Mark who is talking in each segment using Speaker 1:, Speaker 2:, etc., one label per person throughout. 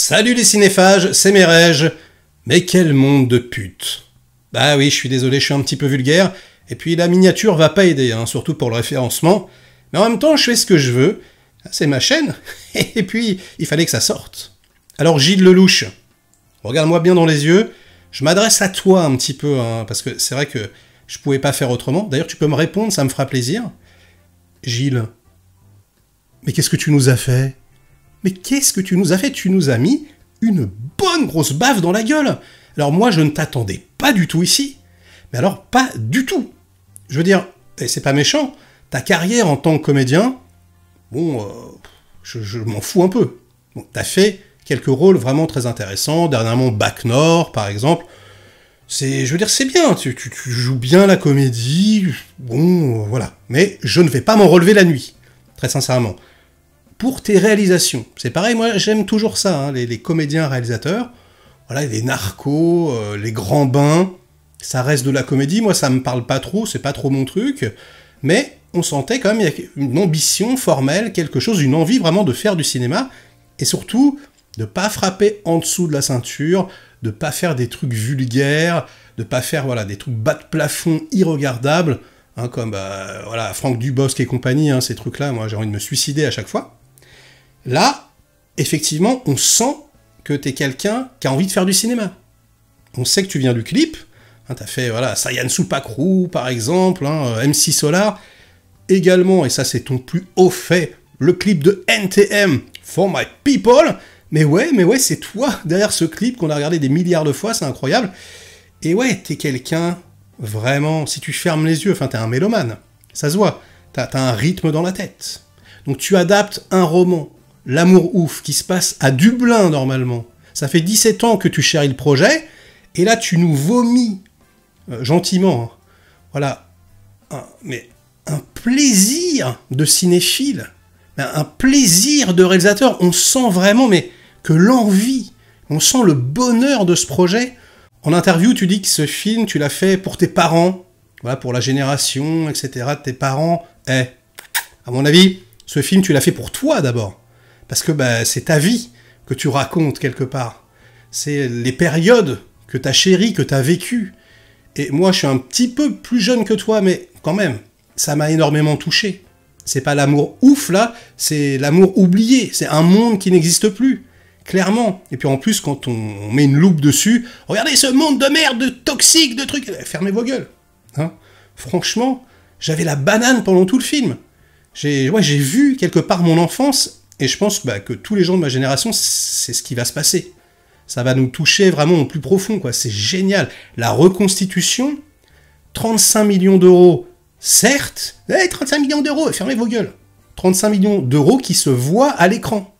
Speaker 1: Salut les cinéphages, c'est Mérège. Mais quel monde de putes. Bah oui, je suis désolé, je suis un petit peu vulgaire. Et puis la miniature va pas aider, hein, surtout pour le référencement. Mais en même temps, je fais ce que je veux. C'est ma chaîne. Et puis, il fallait que ça sorte. Alors Gilles Lelouch, regarde-moi bien dans les yeux. Je m'adresse à toi un petit peu, hein, parce que c'est vrai que je pouvais pas faire autrement. D'ailleurs, tu peux me répondre, ça me fera plaisir. Gilles, mais qu'est-ce que tu nous as fait? Mais qu'est-ce que tu nous as fait? Tu nous as mis une bonne grosse baffe dans la gueule. Alors moi, je ne t'attendais pas du tout ici. Mais alors, pas du tout. Je veux dire, et c'est pas méchant, ta carrière en tant que comédien, bon, euh, je, m'en fous un peu. T'as fait quelques rôles vraiment très intéressants, dernièrement Bac Nord, par exemple. C'est, je veux dire, c'est bien, tu, joues bien la comédie, bon, voilà. Mais je ne vais pas m'en relever la nuit, très sincèrement. Pour tes réalisations, c'est pareil, moi j'aime toujours ça, hein, les, comédiens réalisateurs, voilà, les narcos, euh, les grands bains, ça reste de la comédie, moi ça me parle pas trop, c'est pas trop mon truc, mais on sentait quand même une ambition formelle, quelque chose, une envie vraiment de faire du cinéma, et surtout de pas frapper en dessous de la ceinture, de pas faire des trucs vulgaires, de pas faire voilà des trucs bas de plafond irregardables, hein, comme bah, voilà Franck Dubosc et compagnie, hein, ces trucs-là, moi j'ai envie de me suicider à chaque fois. Là, effectivement, on sent que tu es quelqu'un qui a envie de faire du cinéma. On sait que tu viens du clip, hein, tu as fait voilà Sayan Supakru par exemple, hein, MC Solar, également, et ça c'est ton plus haut fait, le clip de NTM, For My People, mais ouais, mais ouais, c'est toi derrière ce clip qu'on a regardé des milliards de fois, c'est incroyable. Et ouais, t'es quelqu'un, vraiment, si tu fermes les yeux, enfin t'es un mélomane, ça se voit, t'as as un rythme dans la tête. Donc tu adaptes un roman, L'amour ouf, qui se passe à Dublin normalement. Ça fait 17 ans que tu chéris le projet, et là tu nous vomis, euh, gentiment, hein. voilà, mais un plaisir de cinéphile, un plaisir de réalisateur, on sent vraiment, mais que l'envie, on sent le bonheur de ce projet. En interview, tu dis que ce film, tu l'as fait pour tes parents, voilà, pour la génération, etc., de tes parents. Eh, à mon avis, ce film, tu l'as fait pour toi d'abord. Parce que bah, c'est ta vie que tu racontes quelque part. C'est les périodes que tu as chéries, que tu as vécues. Et moi, je suis un petit peu plus jeune que toi, mais quand même, ça m'a énormément touché. C'est pas l'amour ouf là, c'est l'amour oublié. C'est un monde qui n'existe plus clairement. Et puis en plus, quand on, met une loupe dessus, regardez ce monde de merde, de toxique, de trucs, eh, fermez vos gueules. Hein Franchement, j'avais la banane pendant tout le film. J'ai vu quelque part mon enfance, et je pense bah, que tous les gens de ma génération, c'est ce qui va se passer. Ça va nous toucher vraiment au plus profond, quoi. C'est génial. La reconstitution, 35 millions d'euros, certes, 35 eh, millions d'euros, fermez vos gueules. 35 millions d'euros qui se voient à l'écran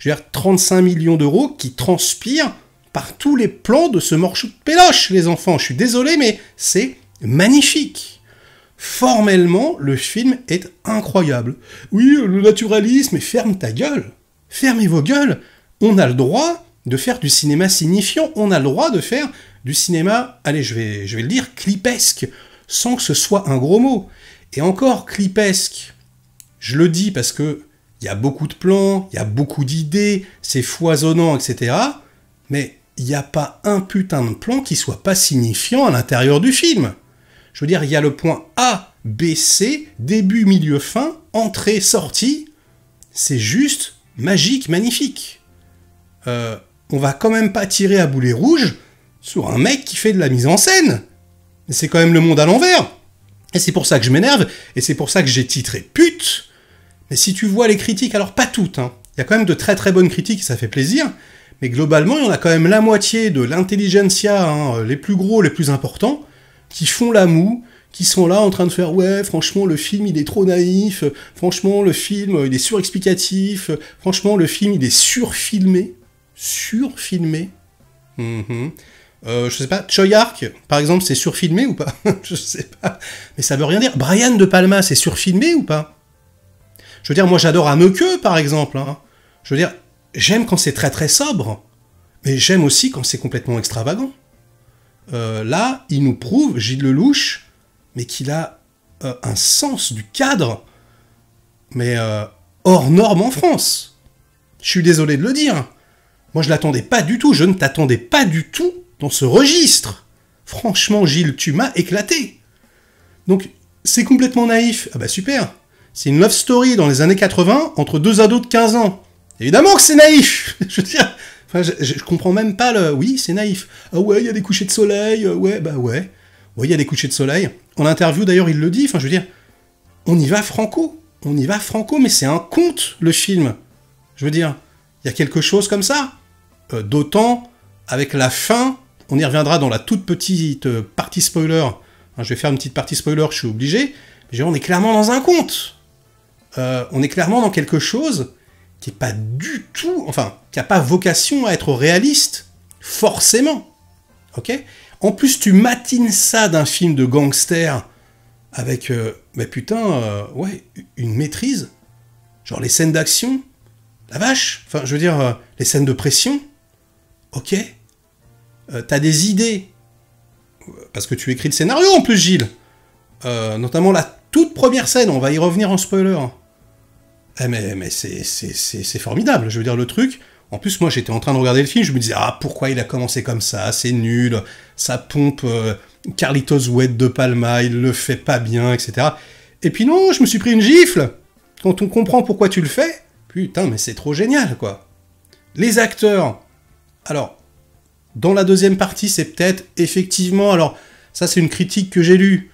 Speaker 1: je veux dire, 35 millions d'euros qui transpirent par tous les plans de ce morceau de péloche, les enfants. Je suis désolé, mais c'est magnifique. Formellement, le film est incroyable. Oui, le naturalisme, mais ferme ta gueule. Fermez vos gueules. On a le droit de faire du cinéma signifiant. On a le droit de faire du cinéma, allez, je vais, je vais le dire, clipesque, sans que ce soit un gros mot. Et encore clipesque, je le dis parce que il y a beaucoup de plans, il y a beaucoup d'idées, c'est foisonnant, etc. Mais il n'y a pas un putain de plan qui soit pas signifiant à l'intérieur du film. Je veux dire, il y a le point A, B, C, début, milieu, fin, entrée, sortie. C'est juste magique, magnifique. Euh, on va quand même pas tirer à boulet rouge sur un mec qui fait de la mise en scène. C'est quand même le monde à l'envers. Et c'est pour ça que je m'énerve, et c'est pour ça que j'ai titré pute, mais si tu vois les critiques, alors pas toutes, hein. il y a quand même de très très bonnes critiques, ça fait plaisir, mais globalement, il y en a quand même la moitié de l'intelligentsia, hein, les plus gros, les plus importants, qui font la moue, qui sont là en train de faire ouais franchement le film il est trop naïf, franchement le film il est surexplicatif, franchement le film il est surfilmé, surfilmé. Mm je sais pas, Choyark, par exemple, c'est surfilmé ou pas? Je sais pas. Mais ça veut rien dire. Brian De Palma, c'est surfilmé ou pas? Je veux dire, moi j'adore Haneke, par exemple. Hein. Je veux dire, j'aime quand c'est très très sobre, mais j'aime aussi quand c'est complètement extravagant. Euh, là, il nous prouve, Gilles Lelouch, mais qu'il a euh, un sens du cadre, mais euh, hors norme en France. Je suis désolé de le dire. Moi, je l'attendais pas du tout. Je ne t'attendais pas du tout dans ce registre. Franchement, Gilles, tu m'as éclaté. Donc, c'est complètement naïf. Ah bah super. C'est une love story dans les années 80 entre deux ados de 15 ans. Évidemment que c'est naïf. je veux dire, enfin, je, comprends même pas le. Oui, c'est naïf. Ah ouais, il y a des couchers de soleil. Ouais, bah ouais. Ouais, il y a des couchers de soleil. En interview d'ailleurs, il le dit. Enfin, je veux dire, on y va franco. On y va franco, mais c'est un conte le film. Je veux dire, il y a quelque chose comme ça. Euh, D'autant avec la fin, on y reviendra dans la toute petite euh, partie spoiler. Je vais faire une petite partie spoiler, je suis obligé. Mais on est clairement dans un conte. Euh, on est clairement dans quelque chose qui n'est pas du tout, enfin, qui n'a pas vocation à être réaliste, forcément. Ok? En plus, tu matines ça d'un film de gangster avec, euh, mais putain, euh, ouais, une maîtrise. Genre les scènes d'action, la vache. Enfin, je veux dire, euh, les scènes de pression. Ok? Euh, T'as des idées. Parce que tu écris le scénario en plus, Gilles. Notamment la toute première scène, on va y revenir en spoiler. Eh mais, c'est formidable, je veux dire, le truc. En plus, moi, j'étais en train de regarder le film, je me disais, ah, pourquoi il a commencé comme ça? C'est nul, ça pompe euh, Carlitos Wet de Palma, il le fait pas bien, etc. Et puis non, je me suis pris une gifle. Quand on comprend pourquoi tu le fais, putain, mais c'est trop génial, quoi. Les acteurs. Alors, dans la deuxième partie, c'est peut-être effectivement, alors, ça c'est une critique que j'ai lue.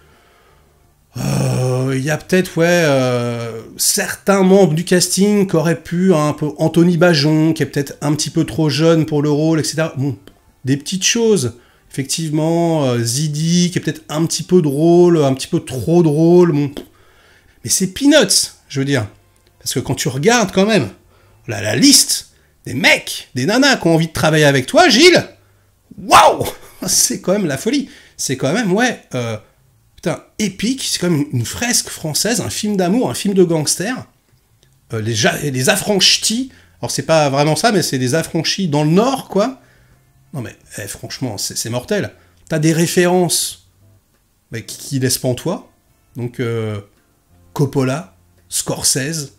Speaker 1: Euh, il y a peut-être ouais euh, certains membres du casting qui auraient pu un peu Anthony Bajon qui est peut-être un petit peu trop jeune pour le rôle etc bon des petites choses. Effectivement euh, Zidi qui est peut-être un petit peu drôle un petit peu trop drôle bon. Mais c'est peanuts je veux dire. Parce que quand tu regardes quand même la, la liste des mecs des nanas qui ont envie de travailler avec toi Gilles waouh! C'est quand même la folie. C'est quand même ouais putain, épique, c'est comme une, fresque française, un film d'amour, un film de gangster. Euh, les, affranchis, alors c'est pas vraiment ça, mais c'est des affranchis dans le Nord, quoi. Non mais, eh, franchement, c'est mortel. T'as des références qui, qui laissent pantois. Donc, euh, Coppola, Scorsese,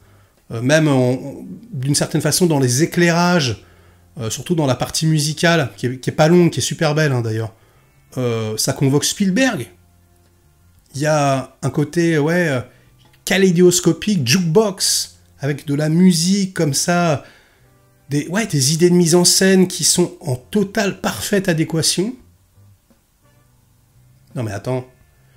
Speaker 1: euh, même d'une certaine façon dans les éclairages, surtout dans la partie musicale, qui est, pas longue, qui est super belle hein, d'ailleurs. Ça convoque Spielberg, il y a un côté, ouais, euh, kaléidoscopique, jukebox, avec de la musique comme ça, des, ouais, des idées de mise en scène qui sont en totale parfaite adéquation. Non mais attends,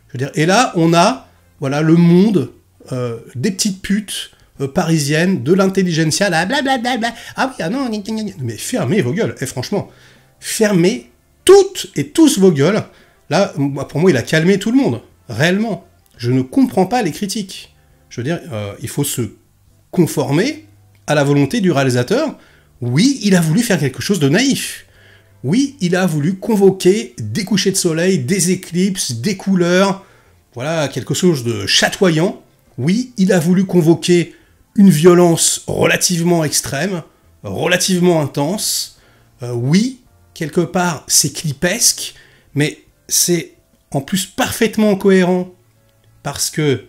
Speaker 1: je veux dire, et là on a, voilà, le monde euh, des petites putes euh, parisiennes, de l'intelligentsia, là, blablabla. Ah oui, ah non, mais fermez vos gueules, et franchement, fermez toutes et tous vos gueules. Là, pour moi, il a calmé tout le monde réellement. Je ne comprends pas les critiques. Je veux dire, euh, il faut se conformer à la volonté du réalisateur. Oui, il a voulu faire quelque chose de naïf. Oui, il a voulu convoquer des couchers de soleil, des éclipses, des couleurs, voilà, quelque chose de chatoyant. Oui, il a voulu convoquer une violence relativement extrême, relativement intense. Euh, oui, quelque part, c'est clipesque, mais c'est en plus parfaitement cohérent parce que,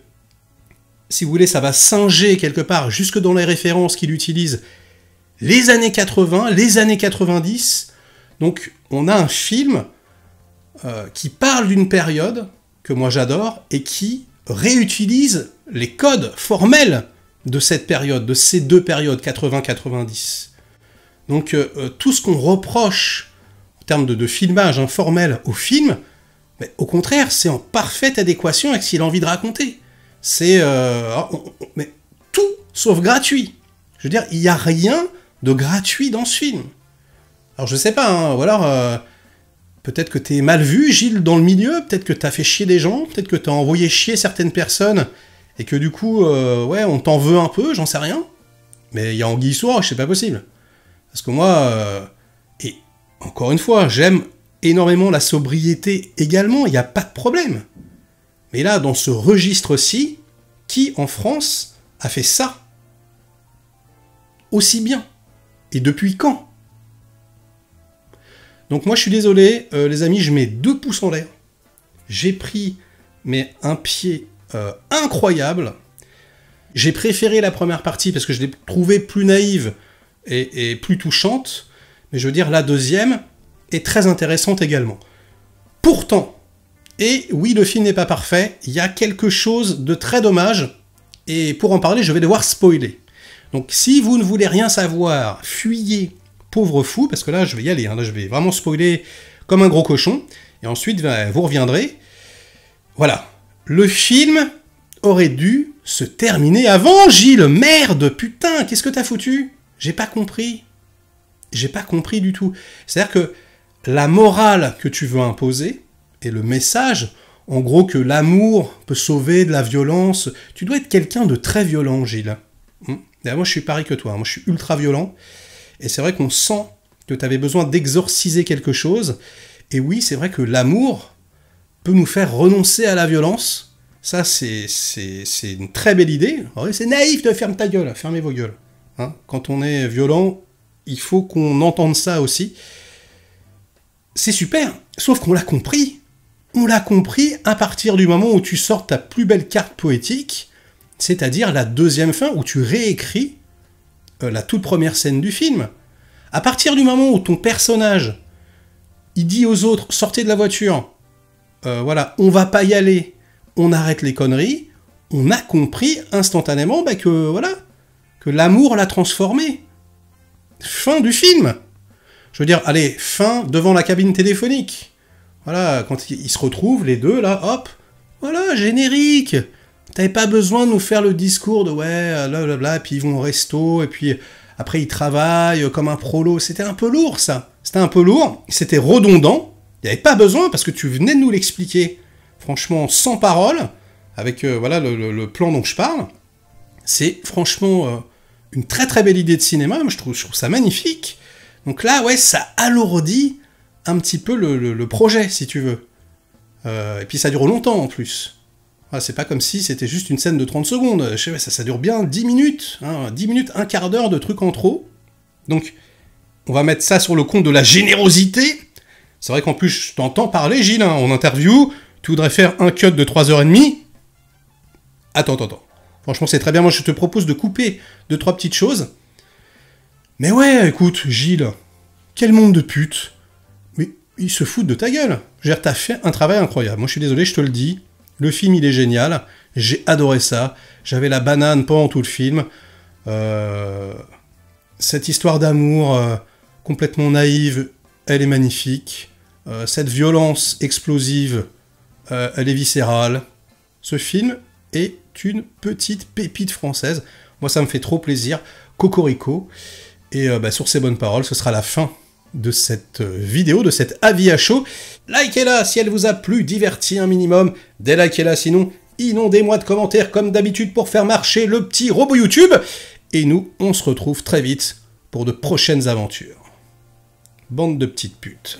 Speaker 1: si vous voulez, ça va singer quelque part, jusque dans les références qu'il utilise, les années 80, les années 90. Donc, on a un film euh, qui parle d'une période que moi j'adore et qui réutilise les codes formels de cette période, de ces deux périodes, 80-90. Donc, euh, euh, tout ce qu'on reproche en termes de, de filmage informel au film, au contraire, c'est en parfaite adéquation avec ce qu'il a envie de raconter. C'est euh, mais tout sauf gratuit. Je veux dire, il n'y a rien de gratuit dans ce film. Alors je sais pas, hein, ou alors euh, peut-être que t'es mal vu, Gilles, dans le milieu, peut-être que t'as fait chier des gens, peut-être que t'as envoyé chier certaines personnes, et que du coup, euh, ouais, on t'en veut un peu, j'en sais rien. Mais il y a Anguille c'est pas possible. Parce que moi, euh, et encore une fois, j'aime énormément la sobriété également, il n'y a pas de problème. Mais là, dans ce registre-ci, qui en France a fait ça aussi bien Et depuis quand? Donc moi je suis désolé, euh, les amis, je mets deux pouces en l'air. J'ai pris mais un pied euh, incroyable. J'ai préféré la première partie parce que je l'ai trouvée plus naïve et, et plus touchante. mais je veux dire, la deuxième est très intéressante également. Pourtant, et oui, le film n'est pas parfait, il y a quelque chose de très dommage, et pour en parler, je vais devoir spoiler. Donc si vous ne voulez rien savoir, fuyez, pauvre fou, parce que là, je vais y aller, hein. là, je vais vraiment spoiler comme un gros cochon, et ensuite, ben, vous reviendrez. Voilà. Le film aurait dû se terminer avant, Gilles Merde, putain, qu'est-ce que t'as foutu? J'ai pas compris. J'ai pas compris du tout. C'est-à-dire que la morale que tu veux imposer, et le message, en gros que l'amour peut sauver de la violence, tu dois être quelqu'un de très violent, Gilles. Hmm. moi, je suis pareil que toi, hein. moi, je suis ultra violent, et c'est vrai qu'on sent que tu avais besoin d'exorciser quelque chose, et oui, c'est vrai que l'amour peut nous faire renoncer à la violence, ça, c'est une très belle idée. C'est naïf de fermer ta gueule, fermez vos gueules. Hein. Quand on est violent, il faut qu'on entende ça aussi. C'est super, sauf qu'on l'a compris. On l'a compris à partir du moment où tu sors ta plus belle carte poétique, c'est-à-dire la deuxième fin où tu réécris euh, la toute première scène du film. À partir du moment où ton personnage, il dit aux autres, sortez de la voiture, euh, voilà, on va pas y aller, on arrête les conneries, on a compris instantanément bah, que voilà, que l'amour l'a transformé. Fin du film. Je veux dire, allez, fin devant la cabine téléphonique. Voilà, quand ils se retrouvent, les deux, là, hop, voilà, générique. T'avais pas besoin de nous faire le discours de ouais, blablabla, puis ils vont au resto, et puis après ils travaillent comme un prolo. C'était un peu lourd, ça. C'était un peu lourd, c'était redondant. Il n'y avait pas besoin parce que tu venais de nous l'expliquer franchement sans parole, avec euh, voilà le, plan dont je parle. C'est franchement euh, une très très belle idée de cinéma, je trouve ça magnifique. Donc là, ouais, ça alourdit un petit peu le, projet, si tu veux. Euh, et puis ça dure longtemps en plus. c'est pas comme si c'était juste une scène de 30 secondes. Ça dure bien 10 minutes. 10 hein, minutes, un quart d'heure de trucs en trop. Donc, on va mettre ça sur le compte de la générosité. C'est vrai qu'en plus, je t'entends parler, Gilles, hein, en interview. Tu voudrais faire un cut de 3h30 Attends, attends, attends. Franchement, c'est très bien. Moi, je te propose de couper deux, trois petites choses. Mais ouais, écoute, Gilles, quel monde de pute. Mais ils se foutent de ta gueule. Dire, t'as fait un travail incroyable. Moi, je suis désolé, je te le dis. Le film, il est génial. J'ai adoré ça. J'avais la banane pendant tout le film. Euh, cette histoire d'amour euh, complètement naïve, elle est magnifique. Euh, cette violence explosive, elle est viscérale. Ce film est une petite pépite française. Moi, ça me fait trop plaisir. Cocorico. Et euh, bah, sur ces bonnes paroles, ce sera la fin de cette euh, vidéo, de cet avis à chaud. Likez-la si elle vous a plu, diverti un minimum. Délikez-la sinon, inondez-moi de commentaires comme d'habitude pour faire marcher le petit robot YouTube. Et nous, on se retrouve très vite pour de prochaines aventures. Bande de petites putes.